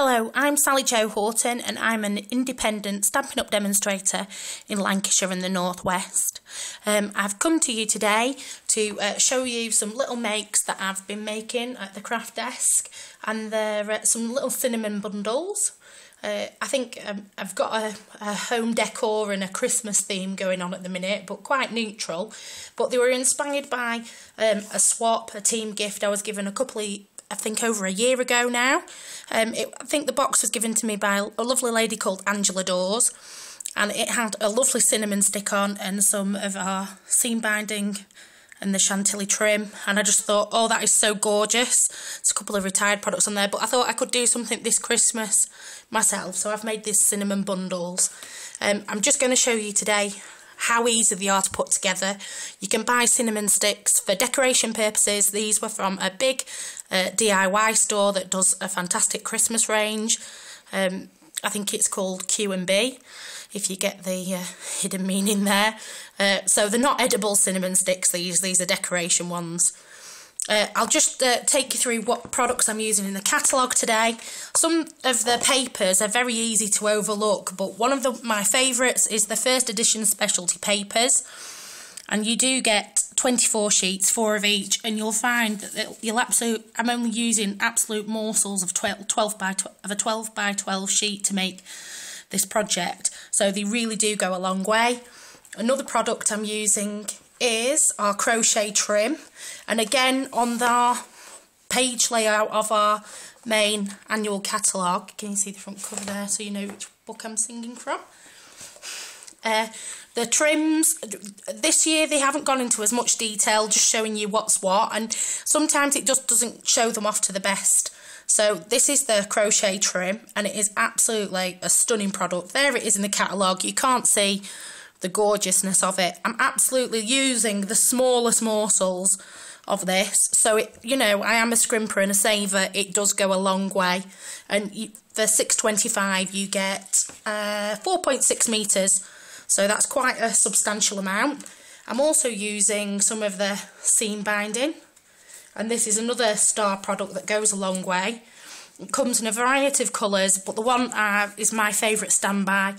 Hello, I'm Sally Jo Houghton and I'm an independent Stampin' Up demonstrator in Lancashire and the North West. Um, I've come to you today to uh, show you some little makes that I've been making at the craft desk and they're uh, some little cinnamon bundles. Uh, I think um, I've got a, a, home decor and a Christmas theme going on at the minute, but quite neutral. But they were inspired by um, a swap, a team gift I was given a couple of I think over a year ago now. Um, it, I think the box was given to me by a lovely lady called Angela Dawes and it had a lovely cinnamon stick on and some of our seam binding and the chantilly trim and I just thought oh that is so gorgeous it's a couple of retired products on there but I thought I could do something this Christmas myself so I've made these cinnamon bundles um, I'm just going to show you today how easy they are to put together. You can buy cinnamon sticks for decoration purposes. These were from a big uh, DIY store that does a fantastic Christmas range. Um, I think it's called Q&B, if you get the uh, hidden meaning there. Uh, so they're not edible cinnamon sticks, these, these are decoration ones. Uh, I'll just uh, take you through what products I'm using in the catalogue today. Some of the papers are very easy to overlook, but one of the, my favourites is the first edition specialty papers. And you do get 24 sheets, four of each, and you'll find that you'll absolute, I'm only using absolute morsels of 12, 12 by 12, of a 12 by 12 sheet to make this project. So they really do go a long way. Another product I'm using is our crochet trim. And again on the page layout of our main annual catalogue can you see the front cover there so you know which book I'm singing from? Uh, the trims this year they haven't gone into as much detail just showing you what's what and sometimes it just doesn't show them off to the best. So this is the crochet trim and it is absolutely a stunning product. There it is in the catalogue. You can't see the gorgeousness of it. I'm absolutely using the smallest morsels of this. So, it, you know, I am a scrimper and a saver. It does go a long way. And you, for 625 you get uh, 4.6 metres. So that's quite a substantial amount. I'm also using some of the seam binding. And this is another star product that goes a long way. It comes in a variety of colours, but the one uh, is my favourite standby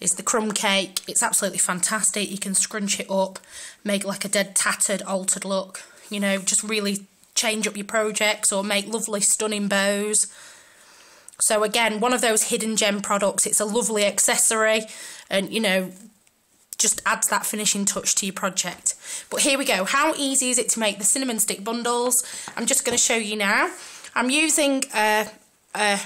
is the crumb cake. It's absolutely fantastic. You can scrunch it up, make like a dead tattered, altered look. You know, just really change up your projects or make lovely stunning bows. So again, one of those hidden gem products. It's a lovely accessory and, you know, just adds that finishing touch to your project. But here we go. How easy is it to make the cinnamon stick bundles? I'm just going to show you now. I'm using uh, uh,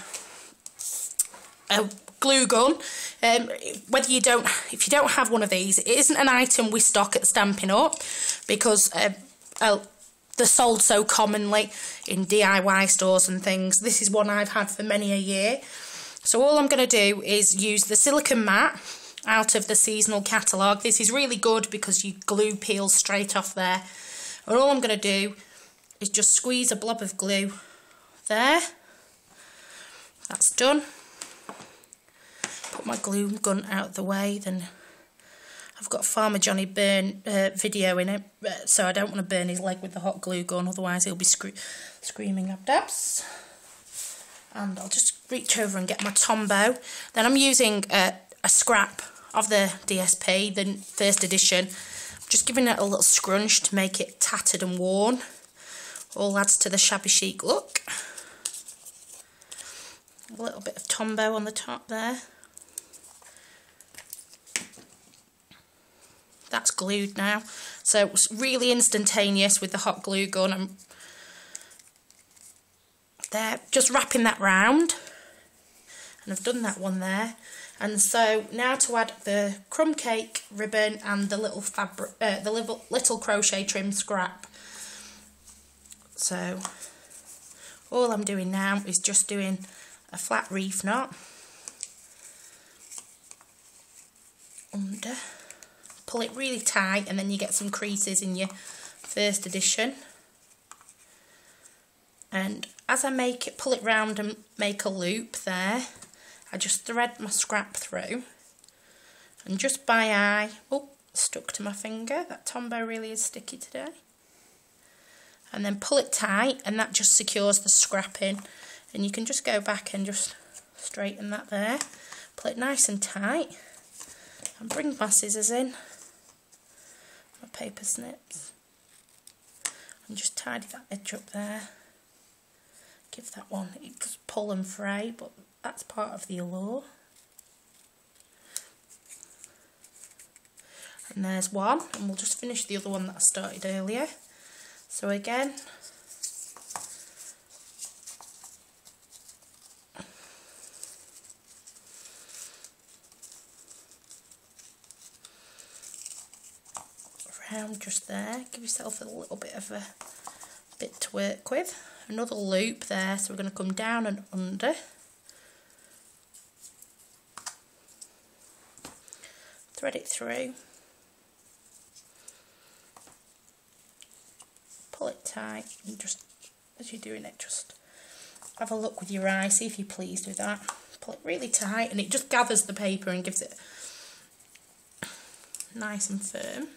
a, a, a glue gun. Um, whether you don't, if you don't have one of these, it isn't an item we stock at Stampin' Up because uh, uh, they're sold so commonly in DIY stores and things. This is one I've had for many a year. So all I'm going to do is use the silicone mat out of the seasonal catalogue. This is really good because you glue peels straight off there. And all I'm going to do is just squeeze a blob of glue there. That's done put my glue gun out of the way, then I've got Farmer Johnny burn uh, video in it, uh, so I don't want to burn his leg with the hot glue gun, otherwise he'll be scre screaming abdabs. And I'll just reach over and get my Tombow. Then I'm using uh, a scrap of the DSP, the first edition. Just giving it a little scrunch to make it tattered and worn. All adds to the shabby chic look. A little bit of Tombow on the top there. That's glued now. So it's really instantaneous with the hot glue gun. I'm there, just wrapping that round. And I've done that one there. And so now to add the crumb cake ribbon and the little fabric, uh, the little, little crochet trim scrap. So all I'm doing now is just doing a flat reef knot under pull it really tight and then you get some creases in your first edition. And as I make it pull it round and make a loop there I just thread my scrap through. And just by eye oh stuck to my finger. That Tombow really is sticky today. And then pull it tight and that just secures the scrap in and you can just go back and just straighten that there, pull it nice and tight, and bring my scissors in, paper snips, and just tidy that edge up there. Give that one, it does pull and fray, but that's part of the allure. And there's one, and we'll just finish the other one that I started earlier. So again, just there, give yourself a little bit of a bit to work with. Another loop there, so we're going to come down and under. Thread it through. pull it tight and just as you're doing it just have a look with your eye see if you're pleased with that pull it really tight and it just gathers the paper and gives it nice and firm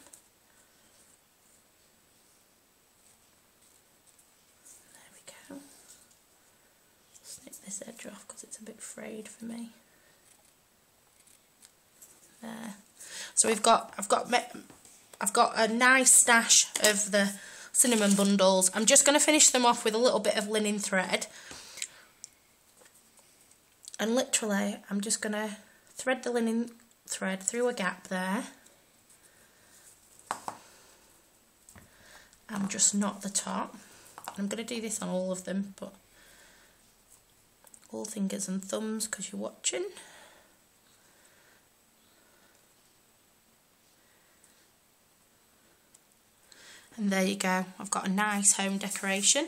there we go snip this edge off because for me there so we've got I've got I've got a nice stash of the cinnamon bundles. I'm just going to finish them off with a little bit of linen thread. And literally, I'm just going to thread the linen thread through a gap there. And just knot the top. I'm going to do this on all of them, but fingers and thumbs because you're watching. And there you go, I've got a nice home decoration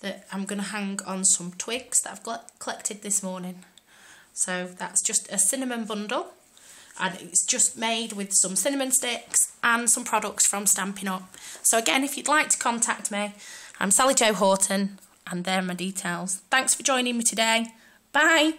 that I'm going to hang on some twigs that I've collected this morning. So that's just a cinnamon bundle and it's just made with some cinnamon sticks and some products from Stampin' Up. So again, if you'd like to contact me, I'm Sally Jo Houghton and there are my details. Thanks for joining me today. Bye!